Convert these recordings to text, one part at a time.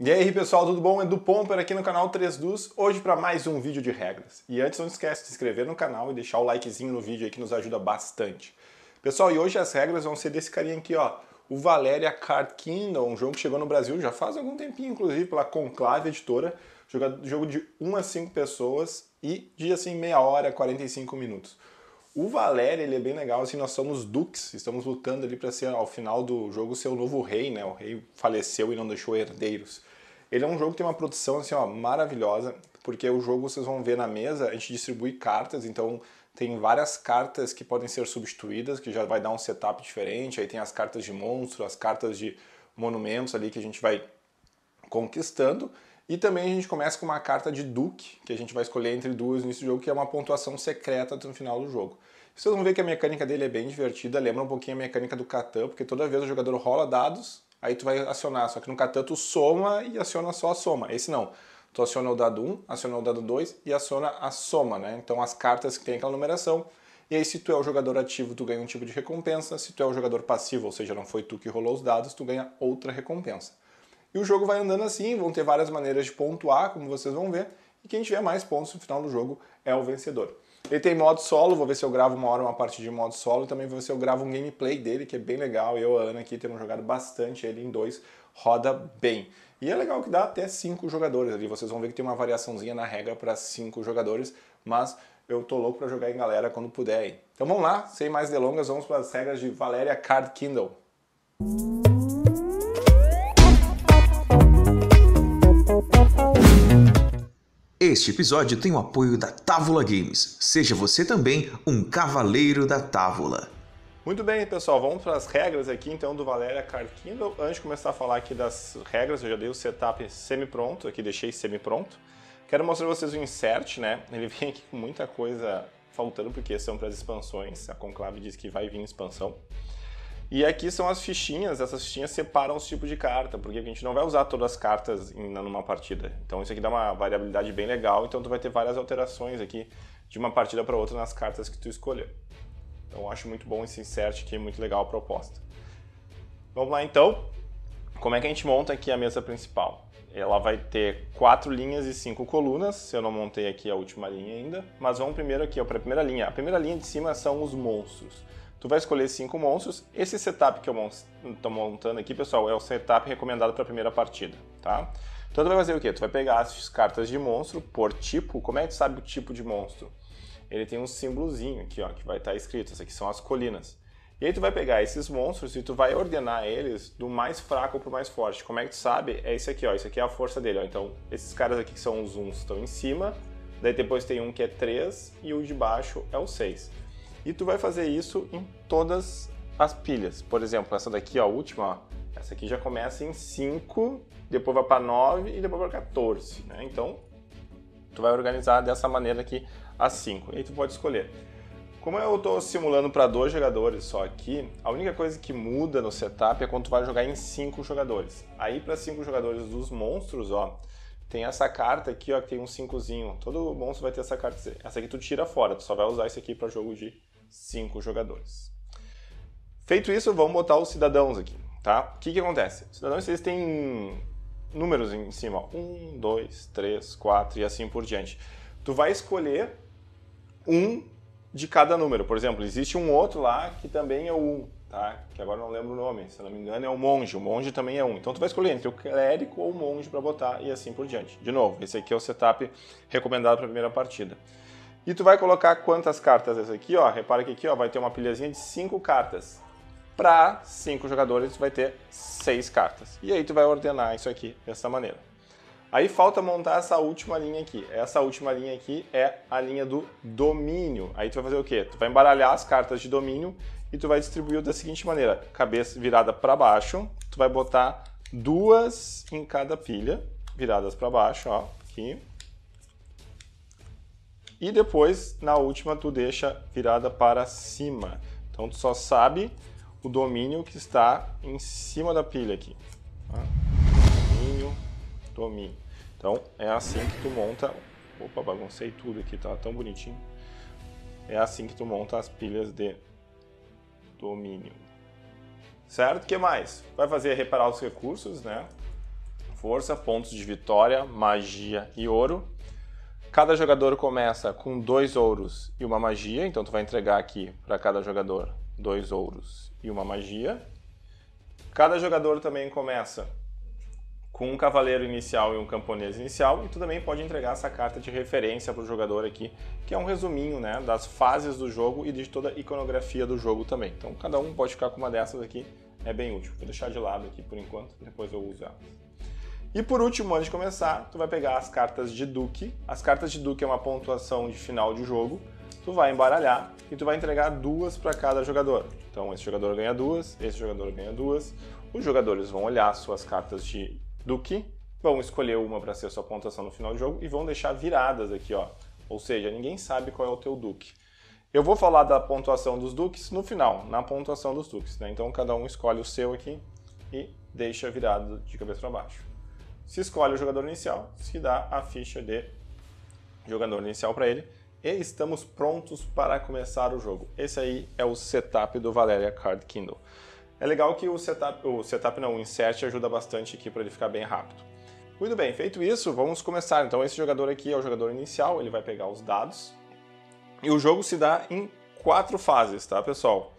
E aí pessoal, tudo bom? Edu Pomper aqui no canal 3 Dus, hoje para mais um vídeo de regras. E antes não esquece de se inscrever no canal e deixar o likezinho no vídeo aí que nos ajuda bastante. Pessoal, e hoje as regras vão ser desse carinha aqui, ó, o Valéria Card Kingdom, um jogo que chegou no Brasil já faz algum tempinho, inclusive pela Conclave Editora, jogo de 1 a 5 pessoas e de assim meia hora, 45 minutos. O Valéria, ele é bem legal, assim, nós somos dukes, estamos lutando ali para ser, ao final do jogo, ser o novo rei, né? O rei faleceu e não deixou herdeiros. Ele é um jogo que tem uma produção, assim, ó, maravilhosa, porque o jogo, vocês vão ver na mesa, a gente distribui cartas, então tem várias cartas que podem ser substituídas, que já vai dar um setup diferente, aí tem as cartas de monstro, as cartas de monumentos ali que a gente vai conquistando, e também a gente começa com uma carta de Duque, que a gente vai escolher entre duas nesse jogo, que é uma pontuação secreta no final do jogo. Vocês vão ver que a mecânica dele é bem divertida, lembra um pouquinho a mecânica do Catan, porque toda vez o jogador rola dados, aí tu vai acionar, só que no Catan tu soma e aciona só a soma. Esse não. Tu aciona o dado 1, aciona o dado 2 e aciona a soma, né? Então as cartas que tem aquela numeração. E aí se tu é o jogador ativo, tu ganha um tipo de recompensa. Se tu é o jogador passivo, ou seja, não foi tu que rolou os dados, tu ganha outra recompensa. E o jogo vai andando assim, vão ter várias maneiras de pontuar, como vocês vão ver, e quem tiver mais pontos no final do jogo é o vencedor. Ele tem modo solo, vou ver se eu gravo uma hora uma partida de modo solo, também vou ver se eu gravo um gameplay dele, que é bem legal, eu e a Ana aqui temos jogado bastante ele em dois, roda bem. E é legal que dá até cinco jogadores ali, vocês vão ver que tem uma variaçãozinha na regra para cinco jogadores, mas eu tô louco para jogar em galera quando puder. Então vamos lá, sem mais delongas, vamos para as regras de Valéria Card Kindle. Este episódio tem o apoio da Távola Games. Seja você também um cavaleiro da Távola. Muito bem, pessoal, vamos para as regras aqui então do Valéria Card Kindle. Antes de começar a falar aqui das regras, eu já dei o setup semi-pronto, aqui deixei semi-pronto. Quero mostrar para vocês o insert, né? Ele vem aqui com muita coisa faltando porque são para as expansões. A Conclave diz que vai vir expansão. E aqui são as fichinhas, essas fichinhas separam os tipos de carta, porque a gente não vai usar todas as cartas numa partida. Então isso aqui dá uma variabilidade bem legal, então tu vai ter várias alterações aqui de uma partida para outra nas cartas que tu escolher. Então eu acho muito bom esse insert aqui, muito legal a proposta. Vamos lá então, como é que a gente monta aqui a mesa principal? Ela vai ter quatro linhas e cinco colunas, se eu não montei aqui a última linha ainda, mas vamos primeiro aqui para a primeira linha. A primeira linha de cima são os monstros. Tu vai escolher cinco monstros. Esse setup que eu estou montando aqui, pessoal, é o setup recomendado para a primeira partida, tá? Então tu vai fazer o quê? Tu vai pegar as cartas de monstro por tipo. Como é que tu sabe o tipo de monstro? Ele tem um símbolozinho aqui, ó, que vai estar tá escrito. Essas aqui são as colinas. E aí tu vai pegar esses monstros e tu vai ordenar eles do mais fraco para o mais forte. Como é que tu sabe? É esse aqui, ó. Isso aqui é a força dele, ó. Então, esses caras aqui que são os uns estão em cima. Daí depois tem um que é 3 e o de baixo é o 6. E tu vai fazer isso em todas as pilhas. Por exemplo, essa daqui, a última, ó, essa aqui já começa em 5, depois vai para 9 e depois para 14. Né? Então, tu vai organizar dessa maneira aqui as 5. E aí tu pode escolher. Como eu estou simulando para dois jogadores só aqui, a única coisa que muda no setup é quando tu vai jogar em cinco jogadores. Aí para cinco jogadores dos monstros, ó, tem essa carta aqui, ó, que tem um 5zinho. Todo monstro vai ter essa carta. Essa aqui tu tira fora, tu só vai usar isso aqui para jogo de cinco jogadores. Feito isso, vamos botar os cidadãos aqui, tá? O que, que acontece? Os cidadãos eles têm números em cima, um, dois, três, quatro e assim por diante. Tu vai escolher um de cada número. Por exemplo, existe um outro lá que também é o um, tá? Que agora não lembro o nome. Se não me engano é o monge. O monge também é um. Então tu vai escolher entre o clérigo ou o monge para botar e assim por diante. De novo, esse aqui é o setup recomendado para a primeira partida. E tu vai colocar quantas cartas essa aqui, ó. Repara que aqui, ó, vai ter uma pilhazinha de cinco cartas. Para cinco jogadores, tu vai ter seis cartas. E aí tu vai ordenar isso aqui dessa maneira. Aí falta montar essa última linha aqui. Essa última linha aqui é a linha do domínio. Aí tu vai fazer o quê? Tu vai embaralhar as cartas de domínio e tu vai distribuir da seguinte maneira: cabeça virada para baixo, tu vai botar duas em cada pilha, viradas para baixo, ó, aqui. E depois, na última, tu deixa virada para cima. Então, tu só sabe o domínio que está em cima da pilha aqui. Tá? Domínio, domínio. Então, é assim que tu monta... Opa, baguncei tudo aqui, tá tão bonitinho. É assim que tu monta as pilhas de domínio. Certo? O que mais? Vai fazer reparar os recursos, né? força, pontos de vitória, magia e ouro. Cada jogador começa com dois ouros e uma magia, então tu vai entregar aqui para cada jogador dois ouros e uma magia. Cada jogador também começa com um cavaleiro inicial e um camponês inicial, e tu também pode entregar essa carta de referência para o jogador aqui, que é um resuminho né, das fases do jogo e de toda a iconografia do jogo também. Então cada um pode ficar com uma dessas aqui, é bem útil. Vou deixar de lado aqui por enquanto, depois eu uso elas. E por último, antes de começar, tu vai pegar as cartas de Duque. As cartas de Duque é uma pontuação de final de jogo. Tu vai embaralhar e tu vai entregar duas para cada jogador. Então esse jogador ganha duas, esse jogador ganha duas. Os jogadores vão olhar suas cartas de Duque, vão escolher uma para ser a sua pontuação no final do jogo e vão deixar viradas aqui, ó. Ou seja, ninguém sabe qual é o teu Duque. Eu vou falar da pontuação dos Duques no final, na pontuação dos Duques. Né? Então cada um escolhe o seu aqui e deixa virado de cabeça para baixo. Se escolhe o jogador inicial, se dá a ficha de jogador inicial para ele e estamos prontos para começar o jogo. Esse aí é o setup do Valeria Card Kindle. É legal que o setup, o setup não, o insert ajuda bastante aqui para ele ficar bem rápido. Muito bem, feito isso, vamos começar. Então esse jogador aqui é o jogador inicial, ele vai pegar os dados. E o jogo se dá em quatro fases, tá, pessoal?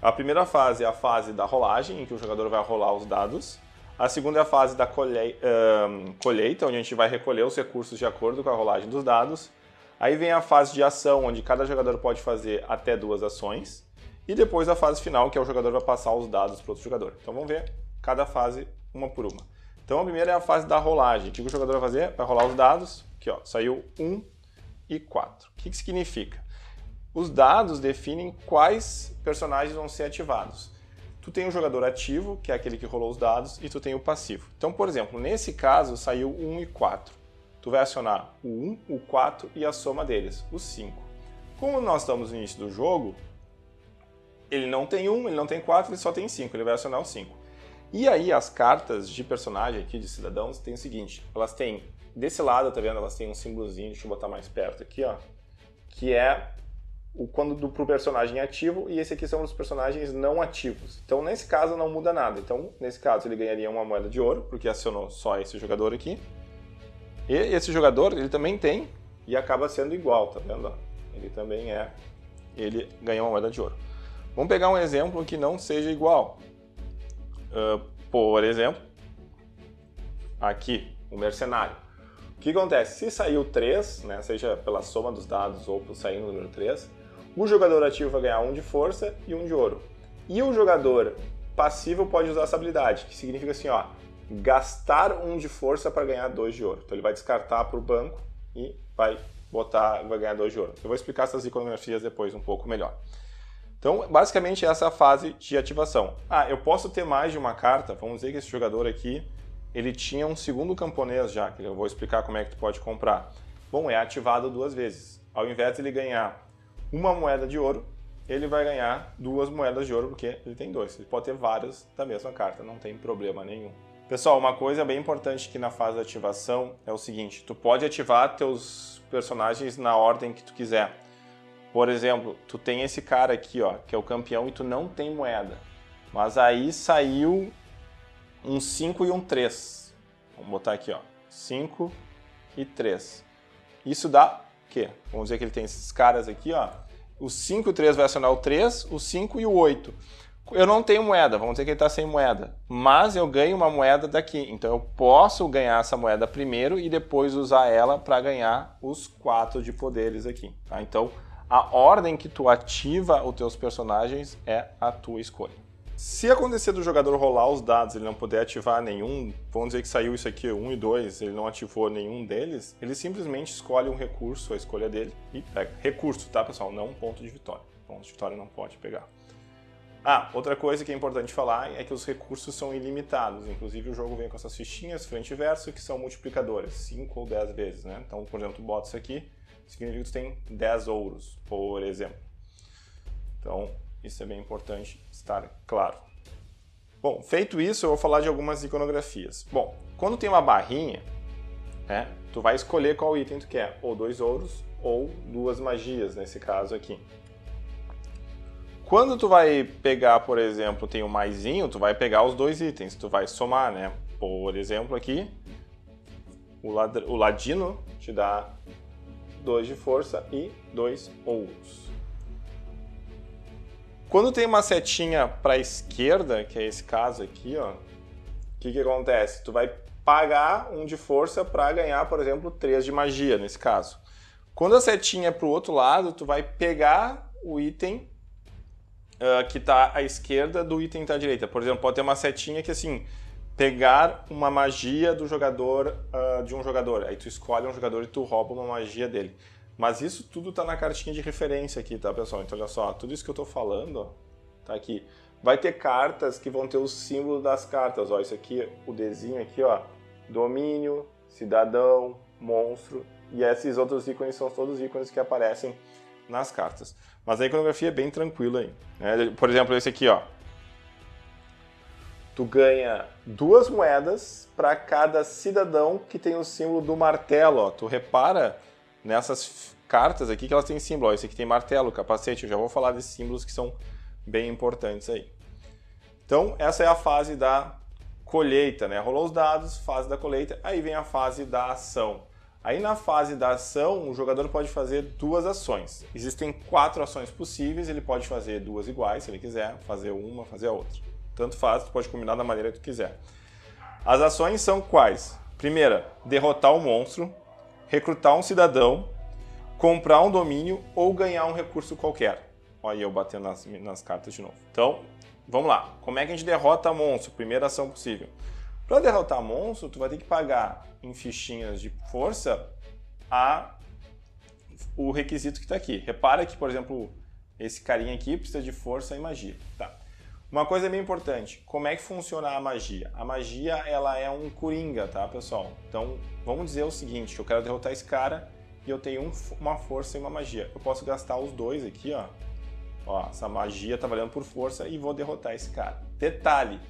A primeira fase é a fase da rolagem, em que o jogador vai rolar os dados. A segunda é a fase da colheita, onde a gente vai recolher os recursos de acordo com a rolagem dos dados. Aí vem a fase de ação, onde cada jogador pode fazer até duas ações. E depois a fase final, que é o jogador vai passar os dados para outro jogador. Então vamos ver cada fase uma por uma. Então a primeira é a fase da rolagem. O que o jogador vai fazer? Vai rolar os dados. Aqui ó, saiu 1 e 4. O que, que significa? Os dados definem quais personagens vão ser ativados. Tu tem o jogador ativo, que é aquele que rolou os dados, e tu tem o passivo. Então, por exemplo, nesse caso saiu 1 e 4. Tu vai acionar o 1, o 4 e a soma deles, o 5. Como nós estamos no início do jogo, ele não tem um, ele não tem quatro, ele só tem cinco, ele vai acionar o cinco. E aí as cartas de personagem aqui, de cidadãos, tem o seguinte, elas têm, desse lado, tá vendo, elas têm um símbolozinho, deixa eu botar mais perto aqui, ó, que é o quando do pro personagem ativo e esse aqui são os personagens não ativos. Então nesse caso não muda nada. Então nesse caso ele ganharia uma moeda de ouro porque acionou só esse jogador aqui. E esse jogador ele também tem e acaba sendo igual, tá vendo? Ele também é, ele ganha uma moeda de ouro. Vamos pegar um exemplo que não seja igual. Uh, por exemplo, aqui, o mercenário. O que acontece? Se saiu 3, né, seja pela soma dos dados ou por sair no número 3, o jogador ativo vai ganhar um de força e um de ouro. E o jogador passivo pode usar essa habilidade, que significa assim, ó, gastar um de força para ganhar dois de ouro. Então ele vai descartar para o banco e vai botar, vai ganhar dois de ouro. Eu vou explicar essas iconografias depois um pouco melhor. Então, basicamente, essa é a fase de ativação. Ah, eu posso ter mais de uma carta. Vamos dizer que esse jogador aqui, ele tinha um segundo camponês já, que eu vou explicar como é que tu pode comprar. Bom, é ativado duas vezes. Ao invés de ele ganhar uma moeda de ouro, ele vai ganhar duas moedas de ouro, porque ele tem dois. Ele pode ter várias da mesma carta, não tem problema nenhum. Pessoal, uma coisa bem importante aqui na fase de ativação é o seguinte, tu pode ativar teus personagens na ordem que tu quiser. Por exemplo, tu tem esse cara aqui, ó, que é o campeão e tu não tem moeda. Mas aí saiu um 5 e um 3. Vamos botar aqui, ó. 5 e 3. Isso dá o quê? Vamos dizer que ele tem esses caras aqui, ó. O 5 e o 3 vai acionar o 3, o 5 e o 8. Eu não tenho moeda, vamos dizer que ele está sem moeda. Mas eu ganho uma moeda daqui. Então eu posso ganhar essa moeda primeiro e depois usar ela para ganhar os 4 de poderes aqui. Tá? Então a ordem que tu ativa os teus personagens é a tua escolha. Se acontecer do jogador rolar os dados ele não puder ativar nenhum, vamos dizer que saiu isso aqui, 1 um e 2, ele não ativou nenhum deles, ele simplesmente escolhe um recurso, a escolha dele, e pega. Recurso, tá pessoal? Não um ponto de vitória. Ponto de vitória não pode pegar. Ah, outra coisa que é importante falar é que os recursos são ilimitados. Inclusive o jogo vem com essas fichinhas frente e verso que são multiplicadoras, 5 ou 10 vezes, né? Então, por exemplo, tu bota isso aqui, significa que tu tem 10 ouros, por exemplo. Então, isso é bem importante estar claro. Bom, feito isso, eu vou falar de algumas iconografias. Bom, quando tem uma barrinha, né, tu vai escolher qual item tu quer, ou dois ouros, ou duas magias, nesse caso aqui. Quando tu vai pegar, por exemplo, tem o um maisinho, tu vai pegar os dois itens, tu vai somar, né? Por exemplo, aqui, o, o ladino te dá 2 de força e 2 ouros. Quando tem uma setinha para a esquerda, que é esse caso aqui, ó, o que, que acontece? Tu vai pagar um de força para ganhar, por exemplo, 3 de magia, nesse caso. Quando a setinha é para o outro lado, tu vai pegar o item uh, que está à esquerda do item que está à direita. Por exemplo, pode ter uma setinha que assim, pegar uma magia do jogador, uh, de um jogador. Aí tu escolhe um jogador e tu rouba uma magia dele. Mas isso tudo está na cartinha de referência aqui, tá, pessoal? Então, olha só, tudo isso que eu estou falando, ó, tá aqui. Vai ter cartas que vão ter o símbolo das cartas, ó. Isso aqui, o Dzinho aqui, ó. Domínio, cidadão, monstro. E esses outros ícones são todos ícones que aparecem nas cartas. Mas a iconografia é bem tranquila aí. Né? Por exemplo, esse aqui, ó. Tu ganha duas moedas para cada cidadão que tem o símbolo do martelo. Ó. Tu repara nessas cartas aqui que elas têm símbolo. Ó, esse aqui tem martelo, capacete. Eu já vou falar desses símbolos que são bem importantes aí. Então, essa é a fase da colheita, né? Rolou os dados, fase da colheita, aí vem a fase da ação. Aí na fase da ação, o jogador pode fazer duas ações. Existem quatro ações possíveis, ele pode fazer duas iguais, se ele quiser, fazer uma, fazer a outra. Tanto faz, tu pode combinar da maneira que tu quiser. As ações são quais? Primeira, derrotar o monstro recrutar um cidadão, comprar um domínio ou ganhar um recurso qualquer. Olha eu batendo nas, nas cartas de novo. Então, vamos lá. Como é que a gente derrota monstro? Primeira ação possível. Para derrotar monstro, tu vai ter que pagar em fichinhas de força a o requisito que está aqui. Repara que, por exemplo, esse carinha aqui precisa de força e magia. Tá. Uma coisa bem importante, como é que funciona a magia? A magia ela é um coringa, tá, pessoal? Então, vamos dizer o seguinte, eu quero derrotar esse cara e eu tenho um, uma força e uma magia. Eu posso gastar os dois aqui, ó. Ó, essa magia tá valendo por força e vou derrotar esse cara. Detalhe,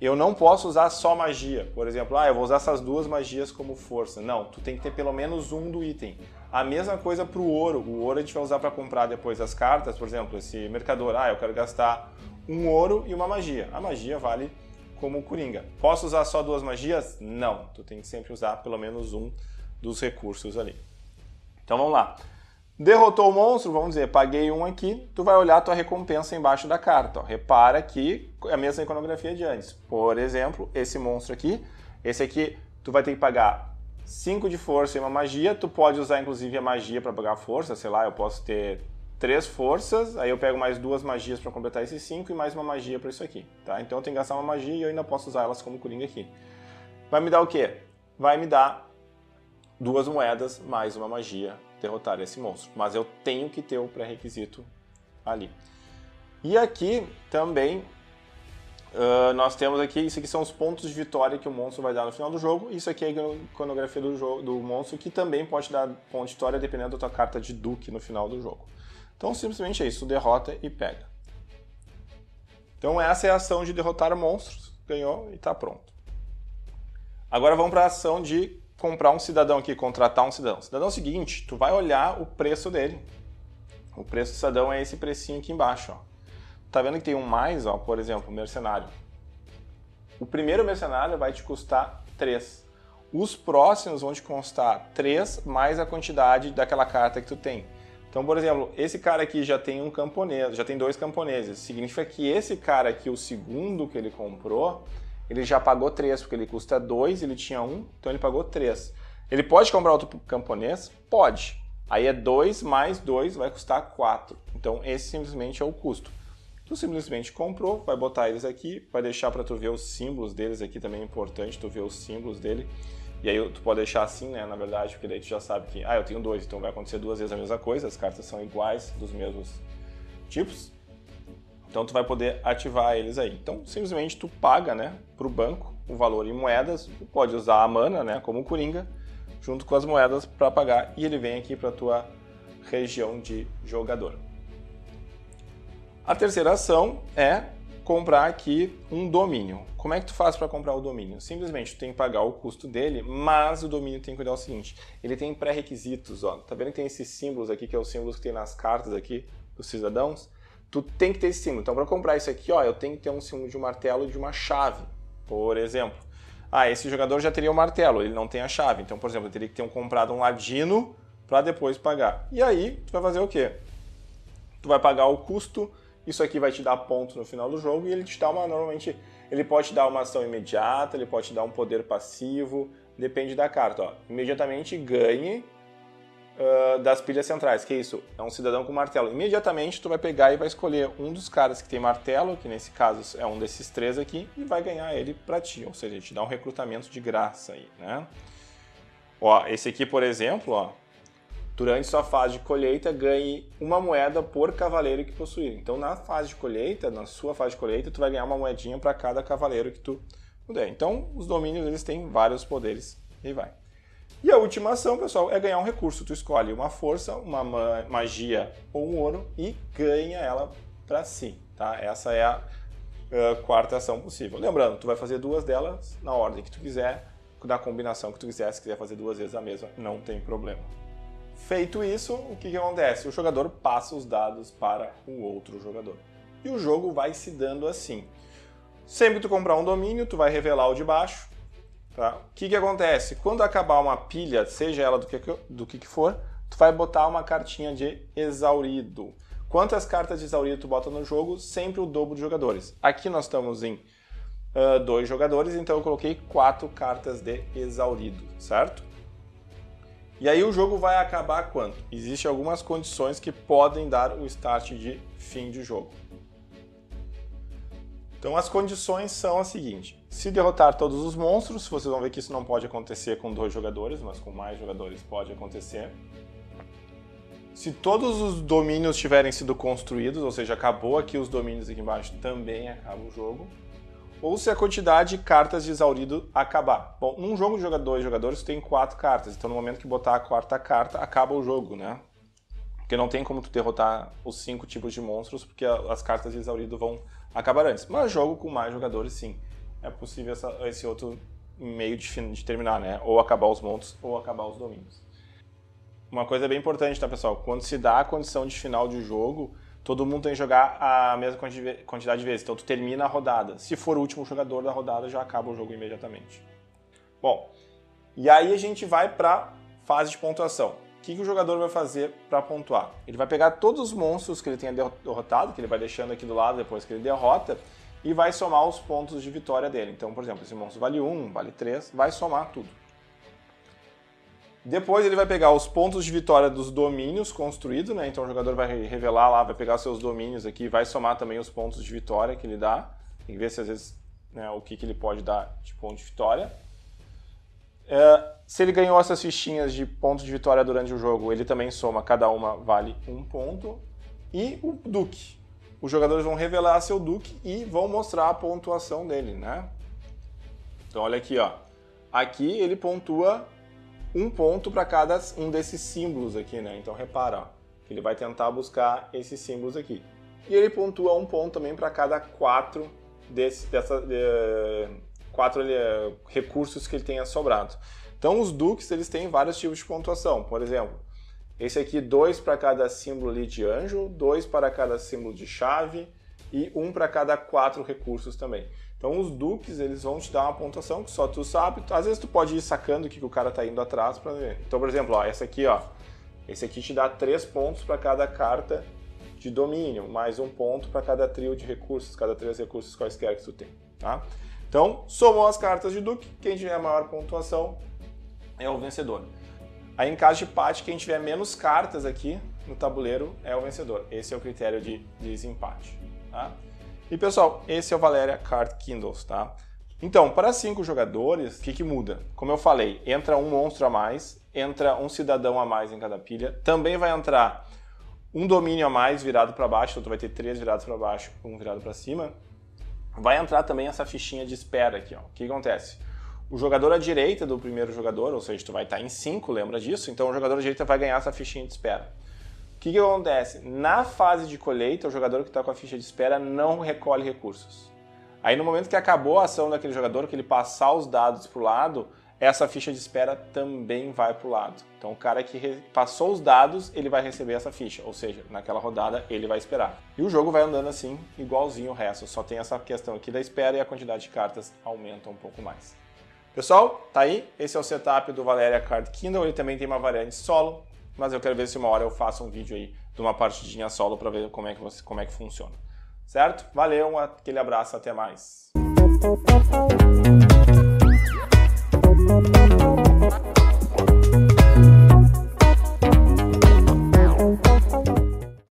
eu não posso usar só magia. Por exemplo, ah, eu vou usar essas duas magias como força. Não, tu tem que ter pelo menos um do item. A mesma coisa para o ouro. O ouro a gente vai usar para comprar depois as cartas. Por exemplo, esse mercador, ah, eu quero gastar um ouro e uma magia. A magia vale como coringa. Posso usar só duas magias? Não. Tu tem que sempre usar pelo menos um dos recursos ali. Então vamos lá. Derrotou o monstro, vamos dizer, paguei um aqui, tu vai olhar a tua recompensa embaixo da carta. Ó. Repara que é a mesma iconografia de antes. Por exemplo, esse monstro aqui, esse aqui tu vai ter que pagar 5 de força e uma magia. Tu pode usar inclusive a magia para pagar força, sei lá, eu posso ter três forças, aí eu pego mais duas magias para completar esses cinco e mais uma magia para isso aqui, tá? Então eu tenho que gastar uma magia e eu ainda posso usar elas como coringa aqui. Vai me dar o quê? Vai me dar duas moedas mais uma magia derrotar esse monstro, mas eu tenho que ter o pré-requisito ali. E aqui também uh, nós temos aqui, isso aqui são os pontos de vitória que o monstro vai dar no final do jogo, isso aqui é a iconografia do, jogo, do monstro, que também pode dar ponto de vitória dependendo da tua carta de Duque no final do jogo. Então simplesmente é isso, derrota e pega. Então essa é a ação de derrotar monstros, ganhou e está pronto. Agora vamos para a ação de comprar um cidadão aqui, contratar um cidadão. Cidadão é o seguinte, tu vai olhar o preço dele. O preço do cidadão é esse precinho aqui embaixo, ó. Tá vendo que tem um mais, ó, por exemplo, mercenário. O primeiro mercenário vai te custar 3. Os próximos vão te custar 3 mais a quantidade daquela carta que tu tem. Então, por exemplo, esse cara aqui já tem um camponês, já tem dois camponeses. Significa que esse cara aqui, o segundo que ele comprou, ele já pagou três, porque ele custa dois, ele tinha um, então ele pagou três. Ele pode comprar outro camponês? Pode. Aí é dois mais dois vai custar quatro. Então esse simplesmente é o custo. Tu simplesmente comprou, vai botar eles aqui, vai deixar para tu ver os símbolos deles aqui também é importante tu ver os símbolos dele. E aí tu pode deixar assim, né, na verdade, porque daí tu já sabe que, ah, eu tenho dois, então vai acontecer duas vezes a mesma coisa, as cartas são iguais, dos mesmos tipos. Então tu vai poder ativar eles aí. Então simplesmente tu paga, né, pro banco o valor em moedas, tu pode usar a mana, né, como coringa, junto com as moedas para pagar e ele vem aqui para tua região de jogador. A terceira ação é comprar aqui um domínio. Como é que tu faz para comprar o domínio? Simplesmente tu tem que pagar o custo dele, mas o domínio tem que cuidar o seguinte, ele tem pré-requisitos, ó. Tá vendo que tem esses símbolos aqui, que é os símbolos que tem nas cartas aqui dos cidadãos? Tu tem que ter esse símbolo. Então para comprar isso aqui, ó, eu tenho que ter um símbolo de um martelo e de uma chave, por exemplo. Ah, esse jogador já teria o martelo, ele não tem a chave. Então, por exemplo, eu teria que ter um, comprado um ladino para depois pagar. E aí, tu vai fazer o quê? Tu vai pagar o custo, isso aqui vai te dar ponto no final do jogo e ele te dá uma, normalmente, ele pode te dar uma ação imediata, ele pode te dar um poder passivo, depende da carta. Ó. Imediatamente ganhe uh, das pilhas centrais, que é isso? É um cidadão com martelo. Imediatamente tu vai pegar e vai escolher um dos caras que tem martelo, que nesse caso é um desses três aqui, e vai ganhar ele para ti, ou seja, te dá um recrutamento de graça aí, né? Ó, esse aqui, por exemplo, ó, durante sua fase de colheita, ganhe uma moeda por cavaleiro que possuir. Então, na fase de colheita, na sua fase de colheita, tu vai ganhar uma moedinha para cada cavaleiro que tu puder. Então, os domínios eles têm vários poderes e vai. E a última ação, pessoal, é ganhar um recurso. Tu escolhe uma força, uma magia ou um ouro e ganha ela para si, tá? Essa é a uh, quarta ação possível. Lembrando, tu vai fazer duas delas na ordem que tu quiser, na combinação que tu quiser. Se quiser fazer duas vezes a mesma, não tem problema. Feito isso, o que, que acontece? O jogador passa os dados para o outro jogador. E o jogo vai se dando assim. Sempre que tu comprar um domínio, tu vai revelar o de baixo, Tá? O que, que acontece? Quando acabar uma pilha, seja ela do que, do que for, tu vai botar uma cartinha de exaurido. Quantas cartas de exaurido tu bota no jogo? Sempre o dobro de jogadores. Aqui nós estamos em uh, dois jogadores, então eu coloquei quatro cartas de exaurido, certo? E aí o jogo vai acabar quanto? Existem algumas condições que podem dar o start de fim de jogo. Então as condições são as seguintes: se derrotar todos os monstros, vocês vão ver que isso não pode acontecer com dois jogadores, mas com mais jogadores pode acontecer. Se todos os domínios tiverem sido construídos, ou seja, acabou aqui os domínios aqui embaixo, também acaba o jogo. Ou se a quantidade de cartas de exaurido acabar. Bom, num jogo de dois jogadores tem quatro cartas, então no momento que botar a quarta carta, acaba o jogo, né? Porque não tem como tu derrotar os cinco tipos de monstros, porque as cartas de exaurido vão acabar antes. Mas jogo com mais jogadores, sim. É possível essa, esse outro meio de, de, terminar, né? Ou acabar os montos ou acabar os domínios. Uma coisa bem importante, tá, pessoal? Quando se dá a condição de final de jogo, todo mundo tem que jogar a mesma quantidade de vezes. Então, tu termina a rodada. Se for o último jogador da rodada, já acaba o jogo imediatamente. Bom, e aí a gente vai para fase de pontuação que, que o jogador vai fazer para pontuar? Ele vai pegar todos os monstros que ele tenha derrotado, que ele vai deixando aqui do lado depois que ele derrota, e vai somar os pontos de vitória dele. Então, por exemplo, esse monstro vale 1, vale 3, vai somar tudo. Depois ele vai pegar os pontos de vitória dos domínios construídos, né? Então o jogador vai revelar lá, vai pegar seus domínios aqui vai somar também os pontos de vitória que ele dá. Tem que ver se às vezes né, o que, que ele pode dar de ponto de vitória. É, se ele ganhou essas fichinhas de pontos de vitória durante o jogo, ele também soma, cada uma vale um ponto. E o Duque. Os jogadores vão revelar seu Duque e vão mostrar a pontuação dele, né? Então olha aqui, ó. Aqui ele pontua um ponto para cada um desses símbolos aqui, né? Então repara, ó, ele vai tentar buscar esses símbolos aqui. E ele pontua um ponto também para cada quatro desse, dessa, de, quatro é, recursos que ele tenha sobrado. Então os duques eles têm vários tipos de pontuação. Por exemplo, esse aqui dois para cada símbolo ali de anjo, dois para cada símbolo de chave e um para cada quatro recursos também. Então os duques eles vão te dar uma pontuação que só tu sabe. Às vezes tu pode ir sacando o que, que o cara está indo atrás para ver. Então por exemplo, ó, essa aqui ó, esse aqui te dá três pontos para cada carta de domínio, mais um ponto para cada trio de recursos, cada três recursos quaisquer que tu tem, tá? Então, somou as cartas de Duque, quem tiver maior pontuação é o vencedor. Aí, em caso de empate, quem tiver menos cartas aqui no tabuleiro é o vencedor. Esse é o critério de desempate. Tá? E pessoal, esse é o Valéria Card Kindles, tá? Então, para cinco jogadores, o que, que muda? Como eu falei, entra um monstro a mais, entra um cidadão a mais em cada pilha, também vai entrar um domínio a mais virado para baixo, então tu vai ter três virados para baixo, um virado para cima, vai entrar também essa fichinha de espera aqui. Ó. O que acontece? O jogador à direita do primeiro jogador, ou seja, tu vai estar em 5, lembra disso? Então o jogador à direita vai ganhar essa fichinha de espera. Que, que acontece? Na fase de colheita, o jogador que está com a ficha de espera não recolhe recursos. Aí no momento que acabou a ação daquele jogador, que ele passar os dados para o lado, essa ficha de espera também vai para o lado. Então o cara que passou os dados, ele vai receber essa ficha, ou seja, naquela rodada ele vai esperar. E o jogo vai andando assim, igualzinho o resto, só tem essa questão aqui da espera e a quantidade de cartas aumenta um pouco mais. Pessoal, tá aí. Esse é o setup do Valéria Card Kindle. Ele também tem uma variante solo, mas eu quero ver se uma hora eu faço um vídeo aí de uma partidinha solo para ver como é, que você, como é que funciona. Certo? Valeu, aquele abraço, até mais.